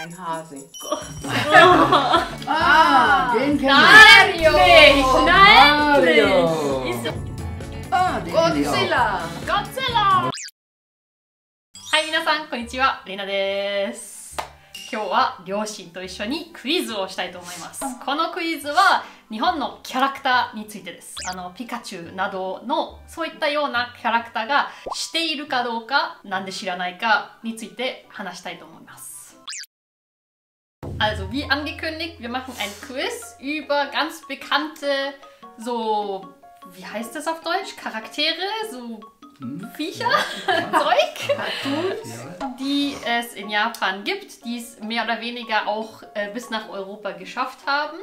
Ein Hase. Ah, den kenn ich. Mario! Nein! Mario! Ist Ah, den. Godzilla! Godzilla! はい、皆さん、こんにちは。レイナです。今日は両親と一緒にクイズをしたいと思います。このクイズは日本のキャラクターについてです。あの、ピカチュウなどのそういったようなキャラクターがしているかどうか、なんで知らないかについて話したいと思います。Also, wie angekündigt, wir machen ein Quiz über ganz bekannte, so, wie heißt das auf Deutsch? Charaktere, so Viecher, Zeug, Ja. die es in Japan gibt, die es mehr oder weniger auch äh, bis nach Europa geschafft haben.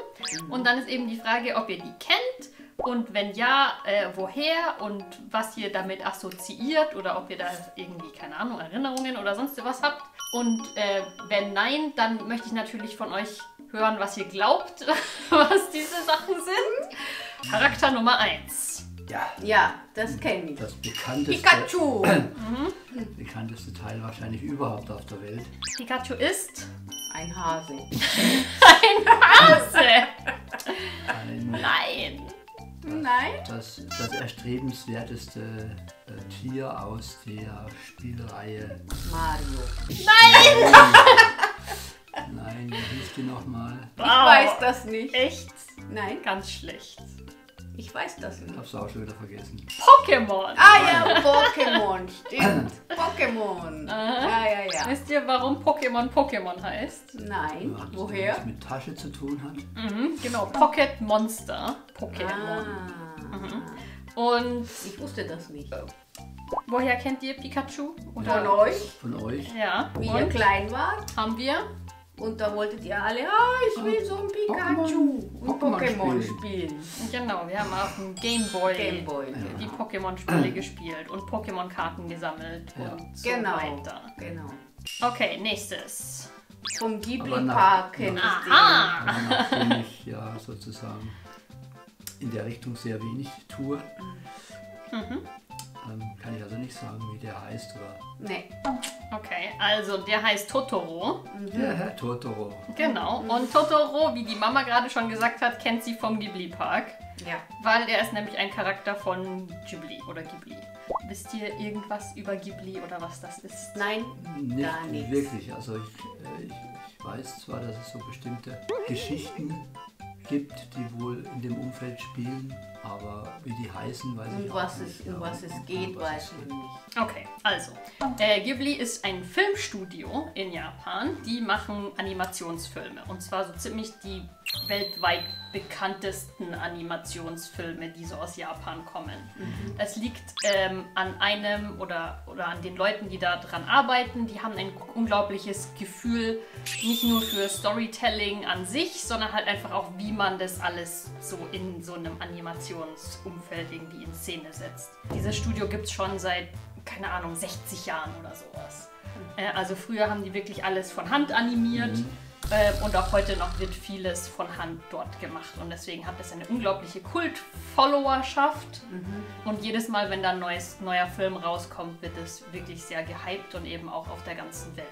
Und dann ist eben die Frage, ob ihr die kennt und wenn ja, äh, woher und was ihr damit assoziiert oder ob ihr da irgendwie, keine Ahnung, Erinnerungen oder sonst was habt. Und äh, wenn nein, dann möchte ich natürlich von euch hören, was ihr glaubt, was diese Sachen sind. Charakter Nummer 1. Ja, Ja, das kenne ich. das bekannteste, Pikachu! bekannteste Teil wahrscheinlich überhaupt auf der Welt. Pikachu ist Ein Hase. ein Hase. Ein, Nein. Nein? das, das erstrebenswerteste äh, Tier aus der Spielreihe. Mario. Nein, wie hieß die nochmal? Ich weiß das nicht. Echt Nein, ganz schlecht. ich weiß das Ich nicht. hab's auch schon wieder vergessen. Pokémon. Ah ja, Pokémon, stimmt. Pokémon. Ja, ja, ja. Wisst ihr, warum Pokémon Pokémon heißt? Nein, Hat woher? was mit Tasche zu tun hat? Mhm, genau, Pocket Monster. Pokémon. Ah, Und ich wusste das nicht. woher kennt ihr Pikachu? Von Oder? euch, Von euch? Ja. wie ihr klein wart. Haben wir? Und da wolltet ihr alle, ah, ich will so ein Pikachu und Pokémon spielen. spielen. Genau, wir haben auf dem Gameboy Gameboy. die Pokémon-Spiele gespielt und Pokémon-Karten gesammelt Ja. und so Genau, weiter. genau. Okay, nächstes. Vom Ghibli nach- Park kenne ich. Aha! Ich ja sozusagen in der Richtung sehr wenig tue, Mhm. Ähm, kann ich also nicht sagen, wie der heißt. Oder Nee. Okay, also der heißt Totoro. der Herr Totoro. Genau. Und Totoro, wie die Mama gerade schon gesagt hat, kennt sie vom Ghibli Park. Ja. Weil er ist nämlich ein Charakter von Ghibli oder Ghibli. Wisst ihr irgendwas über Ghibli oder was das ist? Nein, Nicht Gar nichts. wirklich. Also ich, äh, ich, ich weiß zwar, dass es so bestimmte Geschichten gibt, die wohl in dem Umfeld spielen, aber wie die heißen, weiß ich um auch was nicht. es, um Ja, was es um geht, was weiß geht. nicht. Okay, also. Äh, Ghibli ist ein Filmstudio in Japan. Die machen Animationsfilme. Und zwar so ziemlich die weltweit bekanntesten Animationsfilme, die so aus Japan kommen. Es liegt ähm, an einem oder, oder an den Leuten, die da dran arbeiten. Die haben ein unglaubliches Gefühl, nicht nur für Storytelling an sich, sondern halt einfach auch, wie man das alles so in so einem Animationsumfeld irgendwie in Szene setzt. Dieses Studio gibt es schon seit, keine Ahnung, 60 Jahren oder sowas. Äh, also früher haben die wirklich alles von Hand animiert. Ähm, und auch heute noch wird vieles von Hand dort gemacht. Und deswegen hat es eine unglaubliche Kult-Followerschaft. Und jedes Mal, wenn da ein neues, neuer Film rauskommt, wird es wirklich sehr gehypt und eben auch auf der ganzen Welt.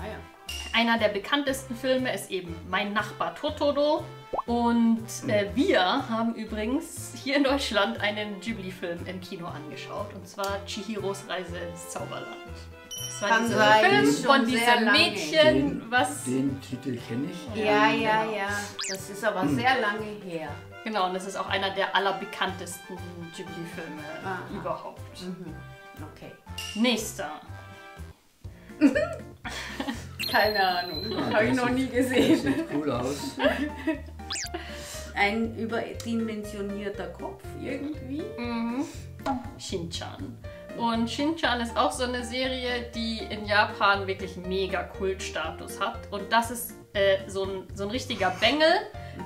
Ah ja. Einer der bekanntesten Filme ist eben Mein Nachbar Totoro. Und äh, wir haben übrigens hier in Deutschland einen Ghibli-Film im Kino angeschaut. Und zwar Chihiros Reise ins Zauberland. Das war Kann dieser sein, Film von diesem. Mädchen, Den, was... den Titel kenne ich. Ja, ja, genau. ja. Das ist aber sehr lange her. Genau, und das ist auch einer der allerbekanntesten Ghibli-Filme Aha. überhaupt. Okay. Nächster. Keine Ahnung. Ja, Habe ich noch sieht- nie Das gesehen. sieht cool aus. Ein überdimensionierter Kopf irgendwie. Mhm. Shin-Chan. Und Shin-Chan ist auch so eine Serie, die in Japan wirklich mega Kultstatus hat. Und das ist äh, so, ein, so ein richtiger Bengel,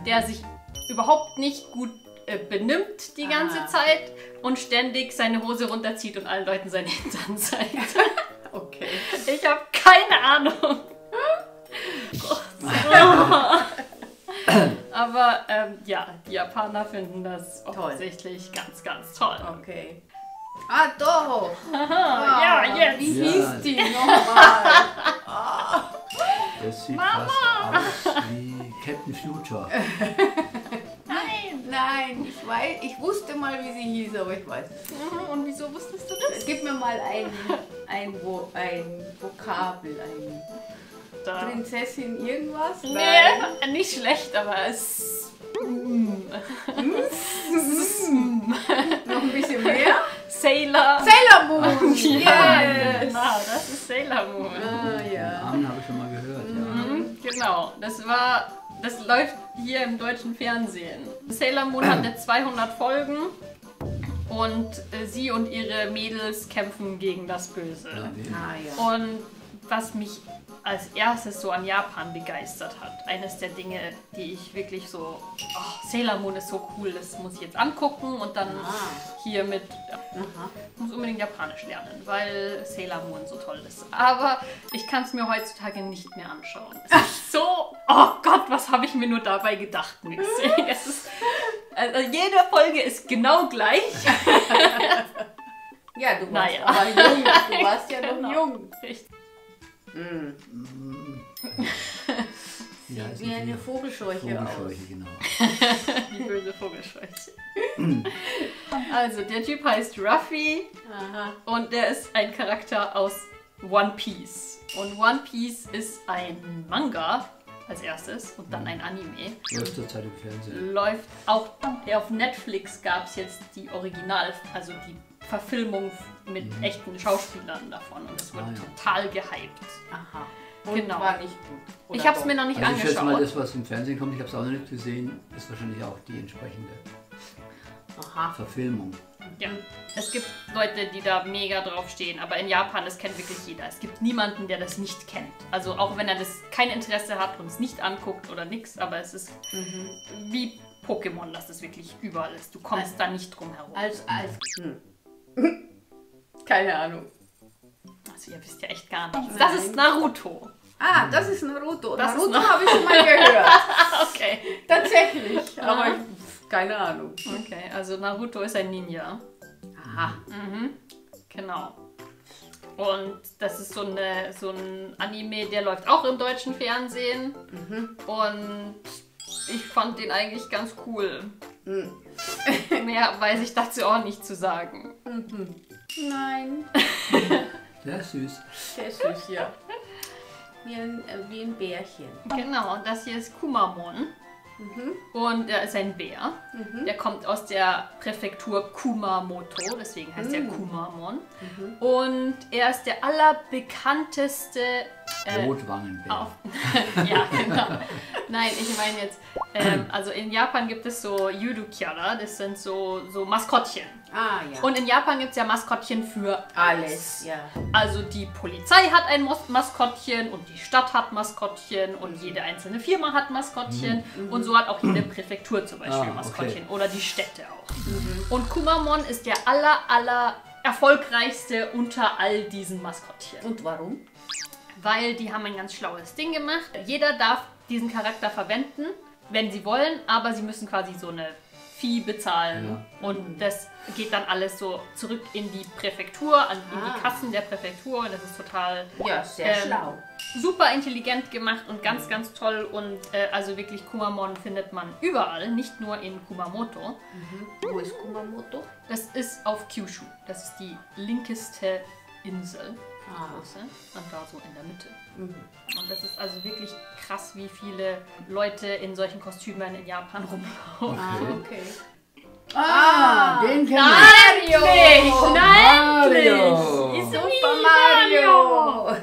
der sich überhaupt nicht gut äh, benimmt die ganze Ah. Zeit und ständig seine Hose runterzieht und allen Leuten seinen Hintern zeigt. Okay. Ich habe keine Ahnung. Aber ähm, ja, die Japaner finden das Toll. offensichtlich ganz, ganz toll. Okay. Ah, doch. Aha, ja, jetzt. Wie Ja. hieß die nochmal? Das sieht fast aus wie Captain Future. Nein! Nein, ich weiß, ich wusste mal, wie sie hieß, aber ich weiß es nicht. Mhm, Und wieso wusstest du das? Gib mir mal ein, ein, ein Vokabel, ein Da. Prinzessin irgendwas? Nee, nicht schlecht, aber es. Noch ein bisschen mehr? Sailor. Sailor Moon! Ja, Yes! genau, das ist Sailor Moon. Ah, Den ja. Namen habe ich schon mal gehört, ja. Mhm, genau, das war. Das läuft hier im deutschen Fernsehen. Sailor Moon hatte 200 Folgen und äh, sie und ihre Mädels kämpfen gegen das Böse. Ja, Ah, ja. Und was mich als erstes so an Japan begeistert hat, eines der Dinge, die ich wirklich so, oh, Sailor Moon ist so cool, das muss ich jetzt angucken und dann Ah. hier mit, Aha. ich muss unbedingt Japanisch lernen, weil Sailor Moon so toll ist. Aber ich kann es mir heutzutage nicht mehr anschauen. Es ist so, oh Gott, was habe ich mir nur dabei gedacht. Es ist, also jede Folge ist genau gleich. Ja, du warst Naja. jung. Du warst ja noch Genau. jung. Richtig. Mhm. Wie heißen Wie eine die? Vogelscheuche aus. Vogelscheuche, genau. Die böse Vogelscheuche. also, der Typ heißt Ruffy Aha. und der ist ein Charakter aus One Piece. Und One Piece ist ein Manga als erstes und dann ein Anime. Läuft zurzeit im Fernsehen. Läuft auch auf Netflix gab es jetzt die Original, also die Verfilmung mit echten Schauspielern davon und es wurde Ah, ja. total gehypt. Aha. Und Genau. war nicht gut. oder Ich habe es mir noch nicht Also ich schätze mal, angeschaut. das, was im Fernsehen kommt, ich habe es auch noch nicht gesehen, ist wahrscheinlich auch die entsprechende Aha. Verfilmung. Ja, es gibt Leute, die da mega drauf stehen, aber in Japan, das kennt wirklich jeder. Es gibt niemanden, der das nicht kennt. Also auch wenn er das kein Interesse hat und es nicht anguckt oder nix, aber es ist wie Pokémon, dass es wirklich überall ist. Du kommst da nicht drum herum. Als, als. Hm. Keine Ahnung. Also ihr wisst ja echt gar nichts. Das ist Naruto. Ah, das ist Naruto. Das Naruto habe ich schon mal gehört. Okay. Tatsächlich. Aber ich, keine Ahnung. Okay, also Naruto ist ein Ninja. Aha. Mhm, genau. Und das ist so, eine, so ein Anime, der läuft auch im deutschen Fernsehen. Und ich fand den eigentlich ganz cool. Hm. Mehr weiß ich dazu auch nicht zu sagen. Nein. Sehr süß. Ist süß, ja. Wie ein, äh, wie ein Bärchen. Genau, und das hier ist Kumamon. Und er ist ein Bär. Mhm. Der kommt aus der Präfektur Kumamoto, deswegen heißt er Mhm. Kumamon. Und er ist der allerbekannteste Rotwangenbär. auf. ja, genau. Nein, ich meine jetzt, ähm, also in Japan gibt es so Yudukyara, das sind so, so Maskottchen. Ah, ja. Und in Japan gibt es ja Maskottchen für alles, ja. Also die Polizei hat ein Mos Maskottchen und die Stadt hat Maskottchen und jede einzelne Firma hat Maskottchen und so hat auch jede Präfektur zum Beispiel Ah, okay. Maskottchen oder die Städte auch. Und Kumamon ist der aller, aller erfolgreichste unter all diesen Maskottchen. Und warum? Weil die haben ein ganz schlaues Ding gemacht. Jeder darf diesen Charakter verwenden, wenn sie wollen, aber sie müssen quasi so eine Fee bezahlen. Und das geht dann alles so zurück in die Präfektur, an, in Ah. die Kassen der Präfektur. Und das ist total Ja, sehr Ähm, schlau. super intelligent gemacht und ganz, ganz toll. Und äh, also wirklich Kumamon findet man überall, nicht nur in Kumamoto. Wo ist Kumamoto? Das ist auf Kyushu. Das ist die linkeste Insel. Ah. Große. Und da so in der Mitte. Mhm. Und das ist also wirklich krass, wie viele Leute in solchen Kostümen in Japan rumlaufen. Ah, Okay. okay. Ah, den kennen wir. Mario! Mario! Ist Super Mario! Mario!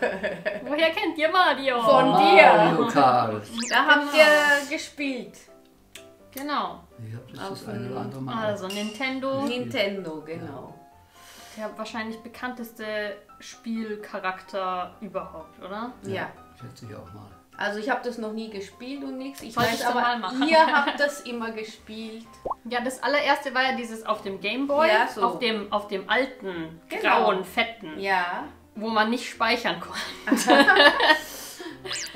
Woher kennt ihr Mario? Von Mario dir. Kart. Da habt ihr gespielt. Genau. Ich habe das Auf das eine oder andere Mal. Also Nintendo, Nintendo, genau. der wahrscheinlich bekannteste Spielcharakter überhaupt, oder? Ja. Schätze ich auch mal. Also ich habe das noch nie gespielt und nichts. Ich Sollte weiß aber, mal machen. ihr habt das immer gespielt. Ja, das allererste war ja dieses auf dem Gameboy, Ja, so. auf, dem, auf dem alten, Genau. grauen, fetten, Ja, wo man nicht speichern konnte.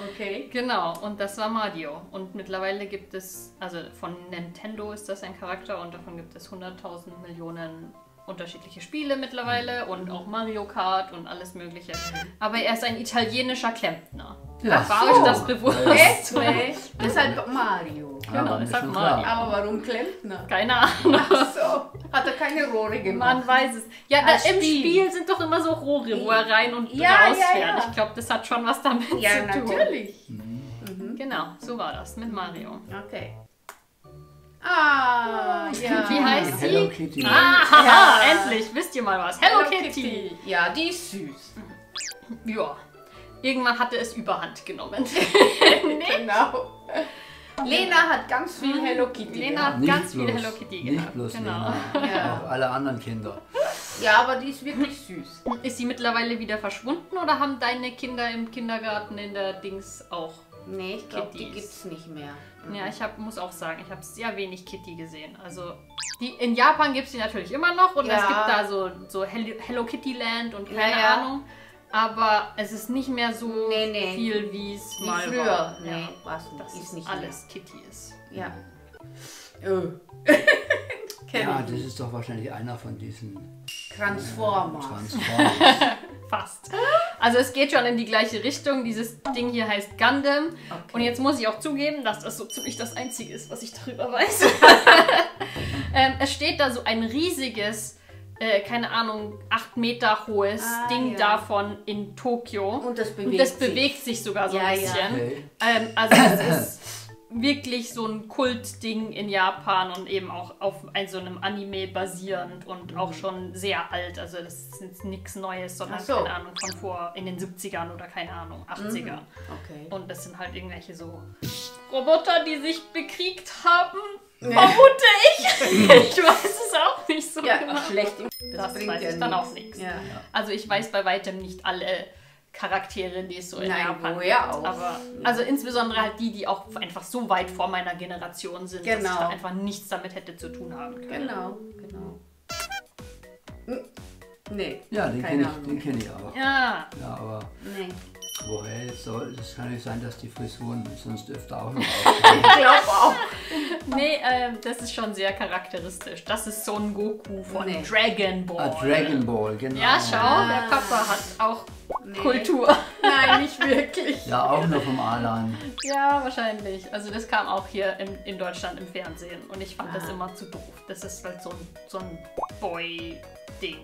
okay. Genau, und das war Mario. Und mittlerweile gibt es, also von Nintendo ist das ein Charakter und davon gibt es 100.000 Millionen unterschiedliche Spiele mittlerweile und auch Mario Kart und alles Mögliche. Aber er ist ein italienischer Klempner. Ja, War so. euch das bewusst? Ja, ja. Echt? Nee, deshalb Mario. Ja, Genau, deshalb Mario. klar. Aber warum Klempner? Keine Ahnung. Ach so, hat er keine Rohre gemacht. Man weiß es. Ja, da, Als im Spiel. Spiel sind doch immer so Rohre, wo er rein und Ja, raus ja, fährt. ja. Ich glaube, das hat schon was damit ja, zu tun. natürlich. Genau, so war das mit Mario. Okay. Ah, ja. Wie heißt sie? Hello Kitty. Ah, haha, endlich, wisst ihr mal was. Hello, Kitty. Ja, die ist süß. Ja. Irgendwann hatte es Überhand genommen. Genau. Lena hat ganz viel Hello Kitty. Lena hat Nicht ganz bloß- Hello Kitty Nicht gehabt. bloß Genau. Lena, Ja. auch alle anderen Kinder. Ja, aber die ist wirklich süß. Ist sie mittlerweile wieder verschwunden oder haben deine Kinder im Kindergarten in der Dings auch? Nee, ich glaube, die Kitties. gibt's nicht mehr. Ja, ich hab, muss auch sagen, ich habe sehr wenig Kitty gesehen. Also die, in Japan gibt es die natürlich immer noch und Ja. es gibt da so, so Hello, Kitty Land und keine Ja. Ahnung. Aber es ist nicht mehr so Nee, nee. viel, wie es mal früher. war. Nee, ja. war's nicht. Dass ist es nicht alles Kitty ist. mehr. Ja. Oh. Kenn Ja, ich. das ist doch wahrscheinlich einer von diesen Transformers. Transformers. Fast. Also es geht schon in die gleiche Richtung. Dieses Ding hier heißt Gundam. Okay. Und jetzt muss ich auch zugeben, dass das so ziemlich das Einzige ist, was ich darüber weiß. ähm, es steht da so ein riesiges, äh, keine Ahnung, 8 Meter hohes Ah, Ding ja. davon in Tokio. Und das bewegt Und das sich. bewegt sich sogar so Ja, ein ja. bisschen. Okay. Ähm, also es ist wirklich so ein Kultding in Japan und eben auch auf ein, so einem Anime basierend und auch schon sehr alt. Also das ist jetzt nichts Neues, sondern so. keine Ahnung von vor in den 70ern oder keine Ahnung, 80er. Okay. Und das sind halt irgendwelche so Roboter, die sich bekriegt haben. Nee. Vermute ich. ich weiß es auch nicht so Ja, genau. schlecht. Das bringt weiß ja ich dann nichts. auch nichts. Ja. Also ich weiß bei weitem nicht alle Charaktere, die es so in Nein, Japan woher gibt. auch? Aber also insbesondere halt die, die auch einfach so weit vor meiner Generation sind, dass ich Genau. da einfach nichts damit hätte zu tun haben können. Genau, genau. Hm. Nee. Ja, den kenne ich, den kenn ich aber. Ja, Ja, aber Nee. Woher soll, das kann nicht sein, dass die Frisuren sonst öfter auch noch auffallen. Ich glaube auch. nee, ähm, das ist schon sehr charakteristisch. Das ist Son Goku von Nee. Dragon Ball. ah, Dragon Ball, genau. Ja, schau, Ah. der Papa hat auch Nee. Kultur. Nein, nicht wirklich. Ja, auch nur vom Alan. Ja, wahrscheinlich. Also das kam auch hier in, in Deutschland im Fernsehen und ich fand das Ah. immer zu doof. Das ist halt so ein, so ein Boy-Ding.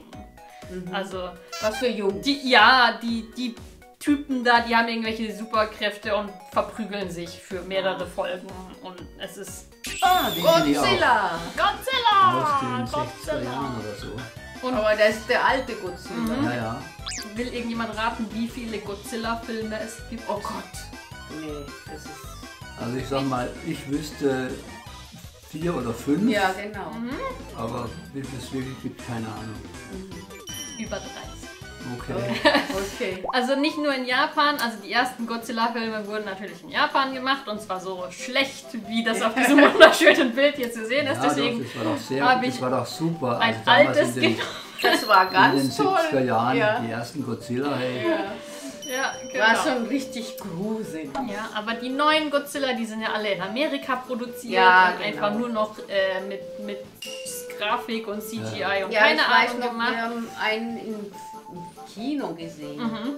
Mhm. Also, Was für Jungs. die, ja, die, die Typen da, die haben irgendwelche Superkräfte und verprügeln sich für mehrere Folgen und es ist Ah. Godzilla. Godzilla! Aus den 60er Godzilla! Jahren oder so. Und Aber das ist der alte Godzilla. Mhm. Ja, ja. will irgendjemand raten, wie viele Godzilla-Filme es gibt? Oh Gott. Nee, das ist. Also ich sag mal, ich wüsste vier oder fünf, Ja, genau. aber wie viel es wirklich gibt, keine Ahnung. Über 30. Okay. Okay. Also nicht nur in Japan, also die ersten Godzilla-Filme wurden natürlich in Japan gemacht und zwar so schlecht, wie das auf diesem wunderschönen Bild hier zu sehen ist. Ja, doch, Deswegen das war doch sehr, das ich war doch super. ein Also altes in den, Das war in den ganz 70er toll. Jahren, Ja. die ersten Godzilla, hey. ja. Ja, War genau. schon richtig gruselig. Ja, aber die neuen Godzilla, die sind ja alle in Amerika produziert Ja, und genau. einfach nur noch äh, mit, mit Grafik und CGI und Ja, keine ich weiß Ahnung noch, gemacht. wir haben einen im Kino gesehen. Mhm.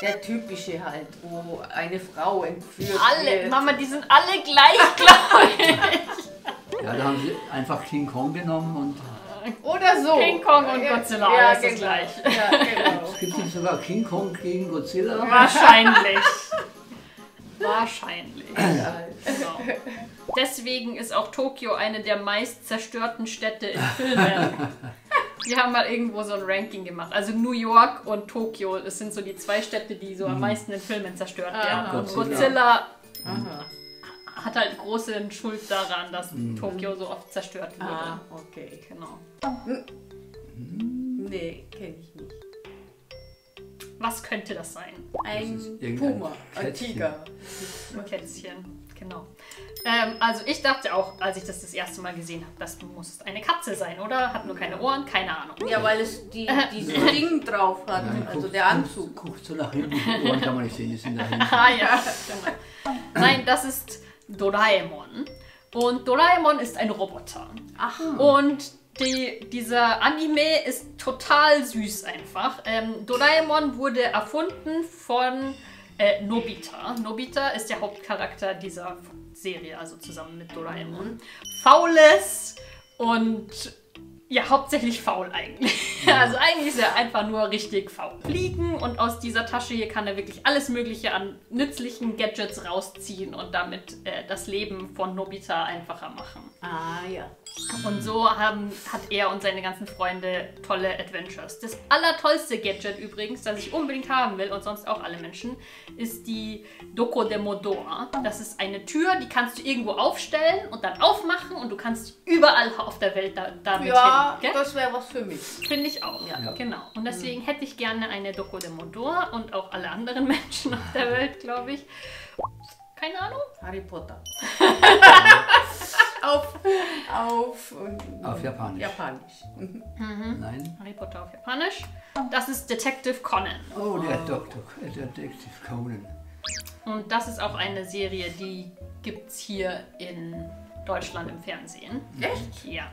Der typische halt, wo eine Frau entführt Alle, wird. Mama, die sind alle gleich, glaube ich. Ja, da haben sie einfach King Kong genommen und Oder so. King Kong und Godzilla, ja, alles genau. gleich. Ja, genau. es gibt nicht sogar King Kong gegen Godzilla. Wahrscheinlich. Wahrscheinlich. Ja. Genau. Deswegen ist auch Tokio eine der meist zerstörten Städte in Filmen. Wir haben mal irgendwo so ein Ranking gemacht. Also New York und Tokio, das sind so die zwei Städte, die so am meisten in Filmen zerstört werden. Aha. Und Godzilla. Godzilla Aha. hat halt große Schuld daran, dass Tokio so oft zerstört wurde. Ah, okay. Genau. Nee, kenne ich nicht. Was könnte das sein? Ein irgendein Puma, ein. Tiger. Ein Kätzchen, genau. Ähm, also ich dachte auch, als ich das das erste Mal gesehen habe, das muss eine Katze sein, oder? Hat nur keine Ohren, keine Ahnung. Ja, weil es die, dieses Ding drauf hat, Nein, also guckt- der Anzug. Guckt, guckt so nach hinten, die Ohren kann man nicht sehen, die sind da hinten. Ah ja, genau. Nein, das ist Doraemon. Und Doraemon ist ein Roboter. Ach, Und die, dieser Anime ist total süß einfach. Ähm, Doraemon wurde erfunden von äh, Nobita. Nobita ist der Hauptcharakter dieser Serie, also zusammen mit Doraemon. Faules und ja, hauptsächlich faul eigentlich. Also eigentlich ist er einfach nur richtig faul. Fliegen und aus dieser Tasche hier kann er wirklich alles Mögliche an nützlichen Gadgets rausziehen und damit äh, das Leben von Nobita einfacher machen. Ah ja. Und so haben, hat er und seine ganzen Freunde tolle Adventures. Das allertollste Gadget übrigens, das ich unbedingt haben will und sonst auch alle Menschen, ist die Doko de Modor. Das ist eine Tür, die kannst du irgendwo aufstellen und dann aufmachen und du kannst überall auf der Welt da, damit Ja, hin. Gell? das wäre was für mich. Finde ich auch. Ja. Ja. Genau. Und deswegen hätte ich gerne eine Doko de Modor und auch alle anderen Menschen auf der Welt, glaube ich. Keine Ahnung. Harry Potter. auf, auf, und- Auf Japanisch. Japanisch. Nein? Harry Potter auf Japanisch. Das ist Detective Conan. Oh, der Doktor, äh, der Detective Conan. Und das ist auch eine Serie, die gibt es hier in Deutschland im Fernsehen. Echt? Ja.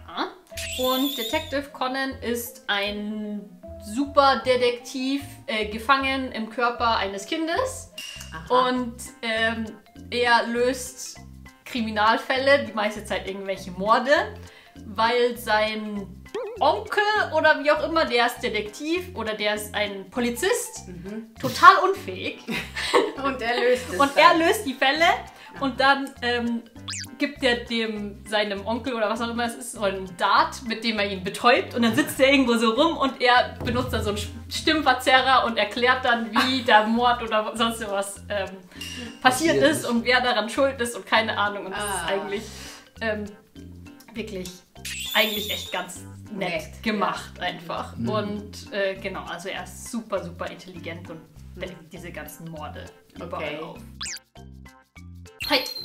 Und Detective Conan ist ein Superdetektiv, äh, gefangen im Körper eines Kindes. Und ähm, er löst Kriminalfälle, die meiste Zeit irgendwelche Morde, weil sein Onkel oder wie auch immer, der ist Detektiv oder der ist ein Polizist, total unfähig. Und er löst es. Und er dann. löst die Fälle und dann ähm, gibt er dem seinem Onkel oder was auch immer es ist so einen Dart, mit dem er ihn betäubt und dann sitzt er irgendwo so rum und er benutzt dann so einen Stimmverzerrer und erklärt dann, wie der Mord oder sonst was ähm, passiert ist und wer daran schuld ist und keine Ahnung. Und das Ah. ist eigentlich ähm, wirklich eigentlich echt ganz nett, Nett, gemacht einfach. Und äh, genau, also er ist super, super intelligent und deckt diese ganzen Morde überall Okay. auf.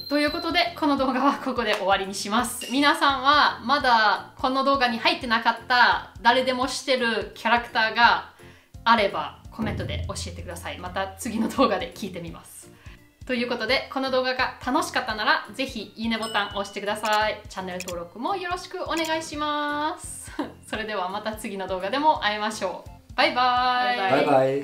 ということで、この動画はここで終わりにします。皆さんはまだこの動画に入ってなかった誰でも知ってるキャラクターがあればコメントで教えてください。また次の動画で聞いてみます。ということで、この動画が楽しかったなら、ぜひいいねボタンを押してください。チャンネル登録もよろしくお願いします。それではまた次の動画でも会いましょう。バイバイ。バイバイ